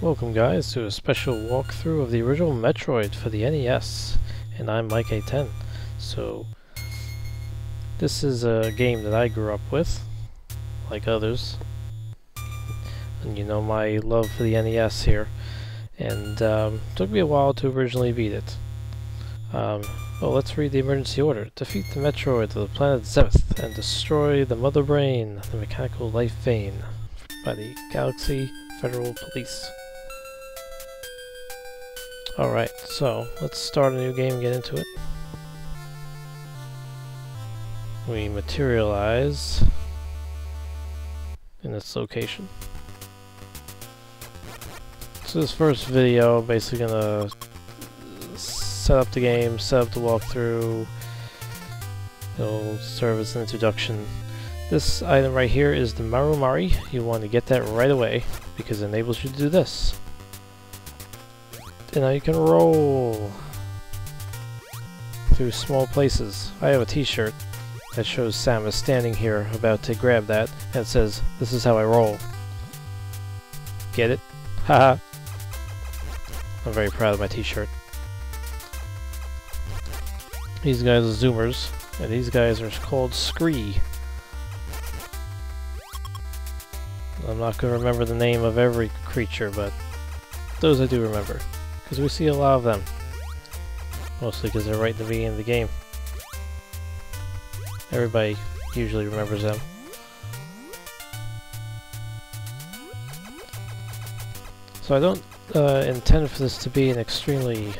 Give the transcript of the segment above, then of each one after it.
Welcome guys to a special walkthrough of the original Metroid for the NES, and I'm Mike A10. So, this is a game that I grew up with, like others, and you know my love for the NES here, and um, took me a while to originally beat it. Um, well, let's read the emergency order. Defeat the Metroid to the planet Zebeth and destroy the Mother Brain, the mechanical life vein, by the Galaxy Federal Police. Alright, so let's start a new game and get into it. We materialize in this location. So this first video, basically gonna set up the game, set up the walkthrough, it'll serve as an introduction. This item right here is the Marumari. You want to get that right away because it enables you to do this. And now you can roll through small places. I have a t-shirt that shows Samus standing here about to grab that and says, this is how I roll. Get it? Haha. I'm very proud of my t-shirt. These guys are zoomers, and these guys are called Skree. I'm not going to remember the name of every creature, but those I do remember. Because we see a lot of them. Mostly because they're right at the beginning of the game. Everybody usually remembers them. So I don't uh, intend for this to be an extremely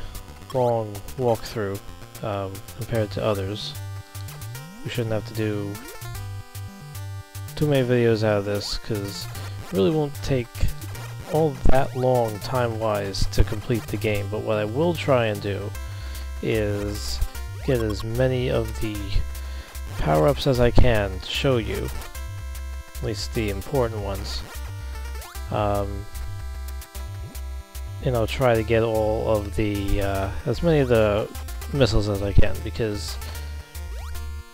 long walkthrough um, compared to others. We shouldn't have to do too many videos out of this because it really won't take all that long time-wise to complete the game, but what I will try and do is get as many of the power-ups as I can to show you, at least the important ones. Um, and I'll try to get all of the, uh, as many of the missiles as I can, because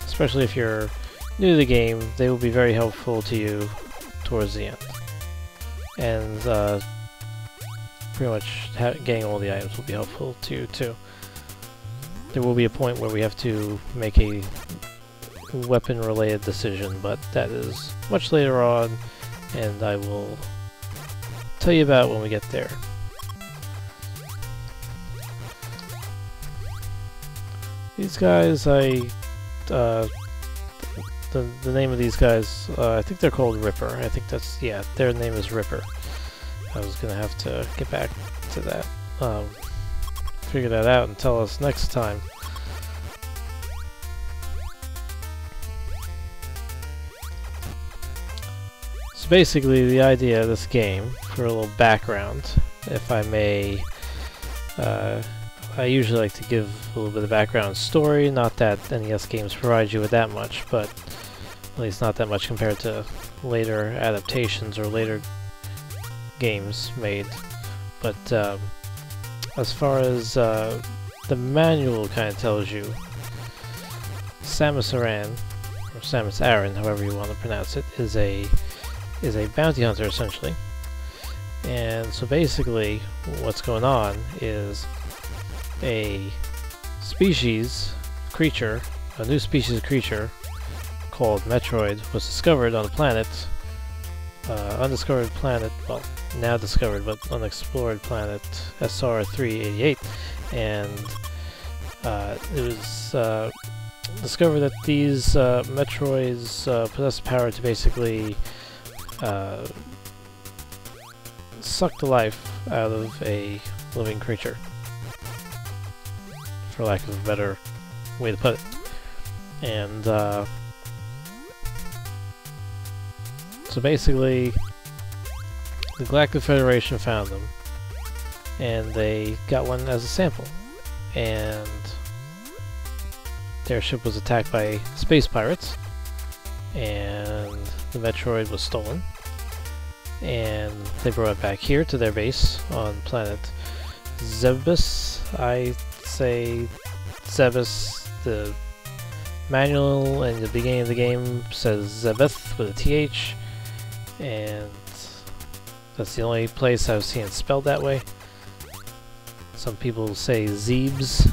especially if you're new to the game, they will be very helpful to you towards the end. And uh, pretty much getting all the items will be helpful to you too. There will be a point where we have to make a weapon related decision, but that is much later on, and I will tell you about when we get there. These guys, I, uh, the, the name of these guys, uh, I think they're called Ripper. I think that's, yeah, their name is Ripper. I was gonna have to get back to that, um, figure that out and tell us next time. So basically the idea of this game, for a little background, if I may, uh, I usually like to give a little bit of background story, not that NES games provide you with that much, but at least not that much compared to later adaptations or later games made. But um, as far as uh, the manual kind of tells you, Samus Aran, or Samus Aran, however you want to pronounce it, is a is a bounty hunter essentially. And so basically, what's going on is a species creature, a new species creature called Metroid was discovered on a planet, uh, undiscovered planet, well, now discovered, but unexplored planet SR388, and uh, it was uh, discovered that these uh, Metroids uh, possess power to basically uh, suck the life out of a living creature for lack of a better way to put it. And, so basically, the Galactic Federation found them, and they got one as a sample. And their ship was attacked by space pirates, and the Metroid was stolen. And they brought it back here to their base on planet Zebus, I say Zebus, the manual in the beginning of the game says Zebeth with a TH, and That's the only place I've seen it spelled that way. Some people say Zebes.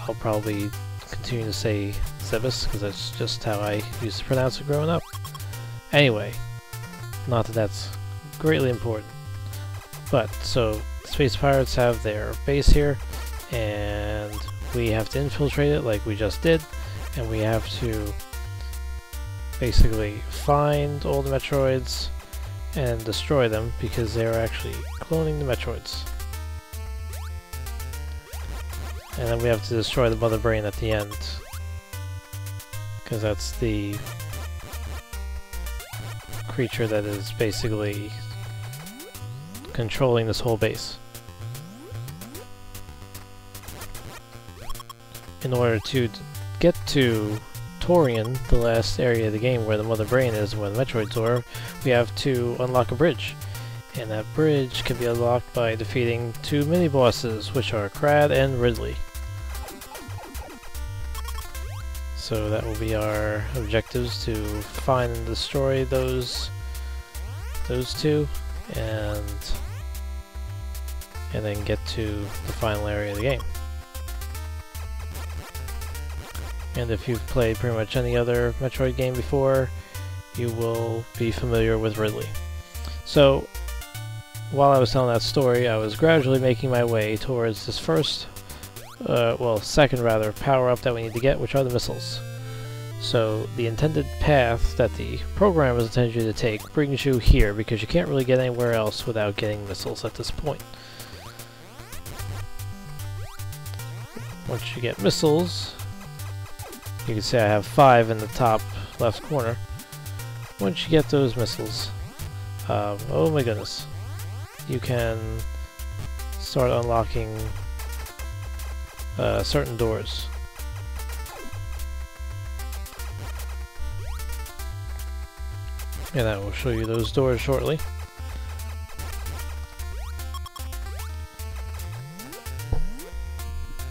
I'll probably continue to say Zebus, because that's just how I used to pronounce it growing up. Anyway, not that that's greatly important. But, so, Space Pirates have their base here, and we have to infiltrate it like we just did, and we have to basically find all the Metroids and destroy them because they are actually cloning the Metroids. And then we have to destroy the Mother Brain at the end. Because that's the creature that is basically controlling this whole base. In order to get to Tourian, the last area of the game where the Mother Brain is and where the Metroids are, we have to unlock a bridge. And that bridge can be unlocked by defeating two mini-bosses, which are Kraid and Ridley. So that will be our objectives to find and destroy those those two and and then get to the final area of the game. And if you've played pretty much any other Metroid game before, you will be familiar with Ridley. So, while I was telling that story, I was gradually making my way towards this first uh, well, second rather, power-up that we need to get, which are the missiles. So the intended path that the programmers intended you to take brings you here, because you can't really get anywhere else without getting missiles at this point. Once you get missiles, you can see I have five in the top left corner. Once you get those missiles, um, oh my goodness, you can start unlocking uh, certain doors. And I will show you those doors shortly.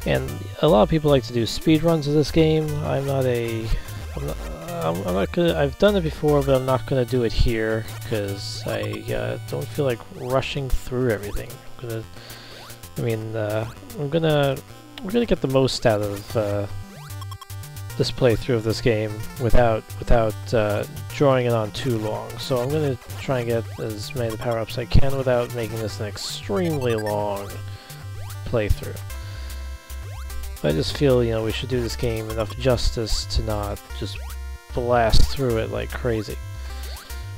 And a lot of people like to do speed runs of this game. I'm not a... I'm not, I'm, I'm not gonna... I've done it before, but I'm not gonna do it here, because I uh, don't feel like rushing through everything. I'm gonna... I mean, uh, I'm gonna we're gonna get the most out of uh, this playthrough of this game without without uh, drawing it on too long. So I'm gonna try and get as many of the power-ups I can without making this an extremely long playthrough. I just feel, you know, we should do this game enough justice to not just blast through it like crazy.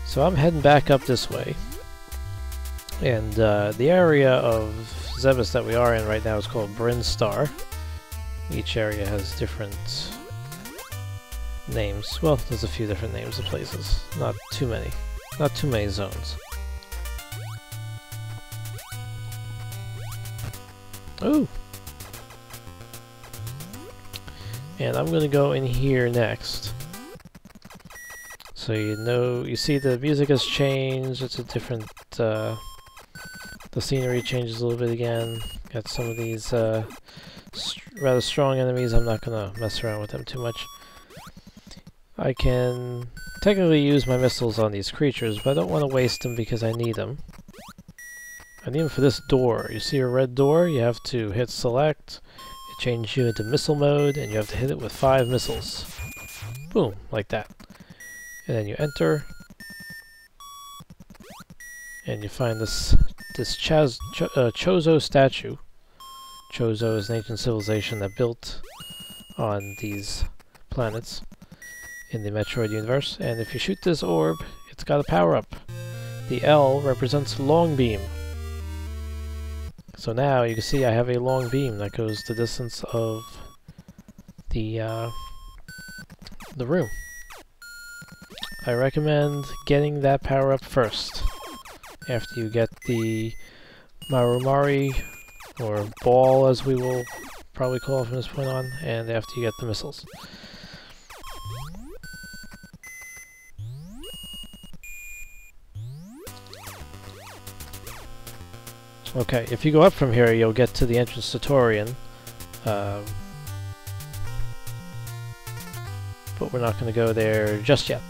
So I'm heading back up this way. And uh, the area of Zebes that we are in right now is called Brinstar. Each area has different names. Well, there's a few different names of places. Not too many. Not too many zones. Ooh! And I'm gonna go in here next. So you know, you see the music has changed, it's a different, uh, the scenery changes a little bit again. Got some of these uh, rather strong enemies. I'm not going to mess around with them too much. I can technically use my missiles on these creatures, but I don't want to waste them because I need them. I need them for this door. You see a red door? You have to hit select. It changes you into missile mode, and you have to hit it with five missiles. Boom, like that. And then you enter. And you find this this Chaz Ch uh, Chozo statue. Chozo is an ancient civilization that built on these planets in the Metroid universe, and if you shoot this orb, it's got a power-up. The L represents long beam. So now you can see I have a long beam that goes the distance of the uh, the room. I recommend getting that power up first after you get the Marumari, or ball as we will probably call it from this point on, and after you get the missiles. Okay, if you go up from here, you'll get to the entrance to Tourian. Um, but we're not going to go there just yet.